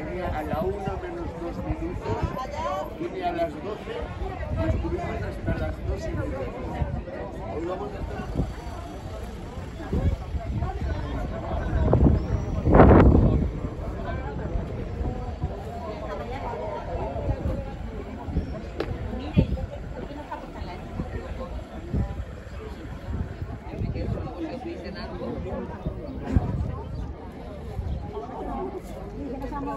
Tenía a la una menos dos minutos, vine a las 12 y estuvimos hasta las dos y media. Hoy vamos a estar They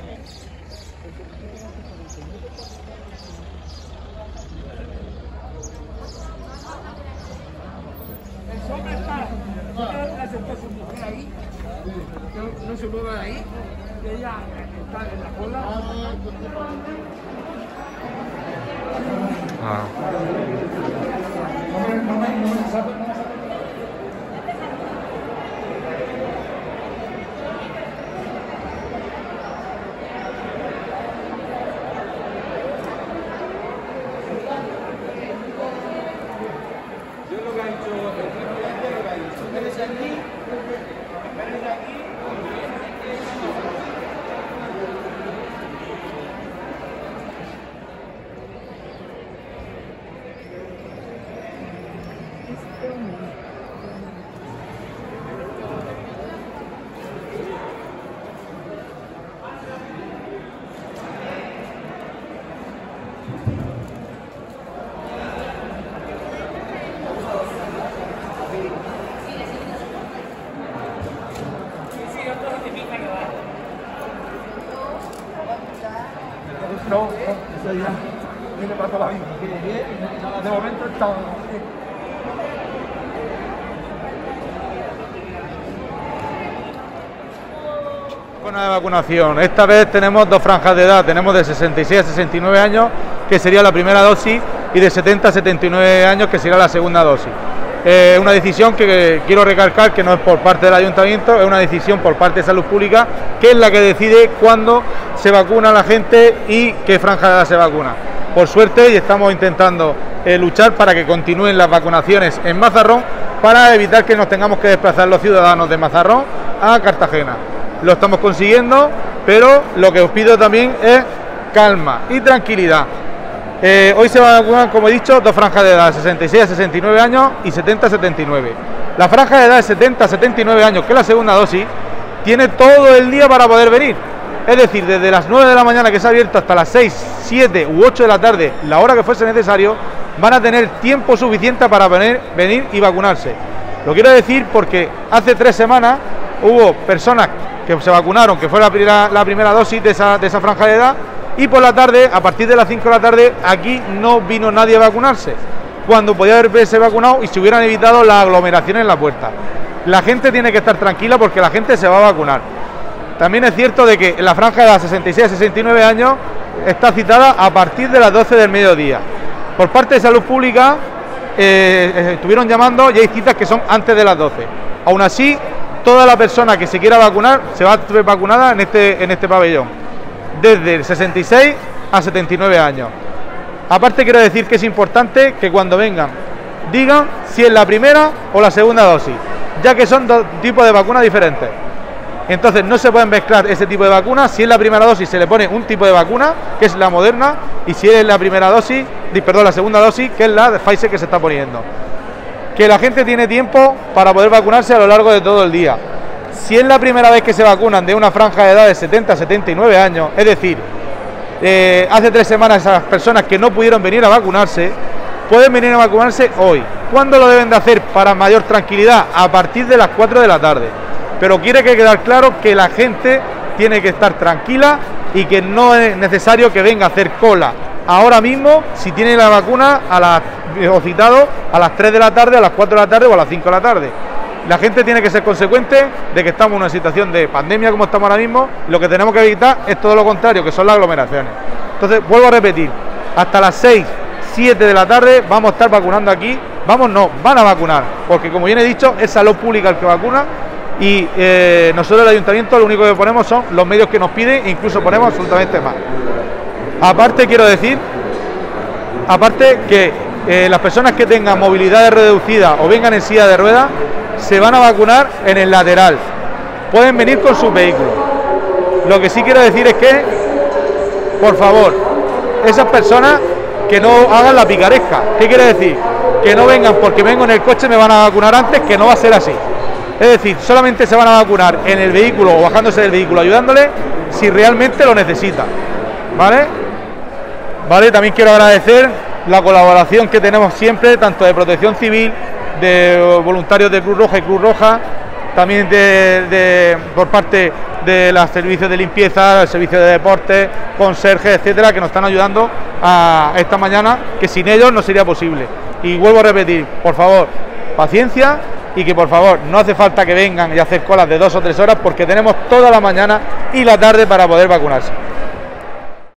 no se muevan ahí, que ella está en la cola. Yo No, no, eso ya viene para la vida. De momento está. Vacunación. Esta vez tenemos dos franjas de edad. Tenemos de 66 a 69 años, que sería la primera dosis, y de 70 a 79 años, que sería la segunda dosis. Es una decisión que, quiero recalcar que no es por parte del ayuntamiento, es una decisión por parte de salud pública, que es la que decide cuándo se vacuna la gente y qué franja de edad se vacuna. Por suerte, y estamos intentando eh, luchar para que continúen las vacunaciones en Mazarrón para evitar que nos tengamos que desplazar los ciudadanos de Mazarrón a Cartagena. Lo estamos consiguiendo, pero lo que os pido también es calma y tranquilidad. Eh, hoy se van a vacunar, como he dicho, dos franjas de edad, 66 a 69 años y 70 a 79. La franja de edad de 70 a 79 años, que es la segunda dosis, tiene todo el día para poder venir. Es decir, desde las 9 de la mañana que se ha abierto hasta las 6, 7 u 8 de la tarde, la hora que fuese necesario, van a tener tiempo suficiente para venir, venir y vacunarse. Lo quiero decir porque hace tres semanas hubo personas que se vacunaron, que fue la primera, dosis de esa, de esa franja de edad, y por la tarde, a partir de las 5 de la tarde, aquí no vino nadie a vacunarse, cuando podía haberse vacunado y se hubieran evitado las aglomeraciones en la puerta. La gente tiene que estar tranquila porque la gente se va a vacunar. También es cierto de que la franja de las 66 69 años está citada a partir de las 12 del mediodía. Por parte de Salud Pública eh, eh, estuvieron llamando y hay citas que son antes de las 12. Aún así, toda la persona que se quiera vacunar se va a vacunada en este, en este pabellón, desde el 66 a 79 años. Aparte quiero decir que es importante que cuando vengan digan si es la primera o la segunda dosis, ya que son dos tipos de vacunas diferentes. Entonces no se pueden mezclar ese tipo de vacunas. Si es la primera dosis se le pone un tipo de vacuna, que es la moderna, y si es la primera dosis, perdón, la segunda dosis, que es la de Pfizer que se está poniendo. Que la gente tiene tiempo para poder vacunarse a lo largo de todo el día. Si es la primera vez que se vacunan de una franja de edad de 70 a 79 años, es decir, eh, hace tres semanas esas personas que no pudieron venir a vacunarse, pueden venir a vacunarse hoy. ¿Cuándo lo deben de hacer para mayor tranquilidad? A partir de las 4 de la tarde pero quiere que quedar claro que la gente tiene que estar tranquila y que no es necesario que venga a hacer cola ahora mismo si tiene la vacuna a las o citado a las 3 de la tarde, a las 4 de la tarde o a las 5 de la tarde. La gente tiene que ser consecuente de que estamos en una situación de pandemia como estamos ahora mismo, lo que tenemos que evitar es todo lo contrario, que son las aglomeraciones. Entonces, vuelvo a repetir, hasta las 6, 7 de la tarde vamos a estar vacunando aquí, vamos no, van a vacunar, porque como bien he dicho, es salud pública el que vacuna y eh, nosotros el ayuntamiento lo único que ponemos son los medios que nos piden e incluso ponemos absolutamente más. Aparte quiero decir, aparte que eh, las personas que tengan movilidad reducida o vengan en silla de ruedas se van a vacunar en el lateral. Pueden venir con su vehículo. Lo que sí quiero decir es que, por favor, esas personas que no hagan la picaresca. ¿Qué quiere decir? Que no vengan porque vengo en el coche me van a vacunar antes, que no va a ser así. Es decir, solamente se van a vacunar en el vehículo o bajándose del vehículo ayudándole si realmente lo necesita. ¿Vale? También quiero agradecer la colaboración que tenemos siempre, tanto de protección civil, de voluntarios de Cruz Roja y Cruz Roja, también de, por parte de los servicios de limpieza, el servicio de deporte, conserjes, etcétera, que nos están ayudando a esta mañana, que sin ellos no sería posible. Y vuelvo a repetir, por favor, paciencia y que por favor no hace falta que vengan y hacer colas de dos o tres horas porque tenemos toda la mañana y la tarde para poder vacunarse.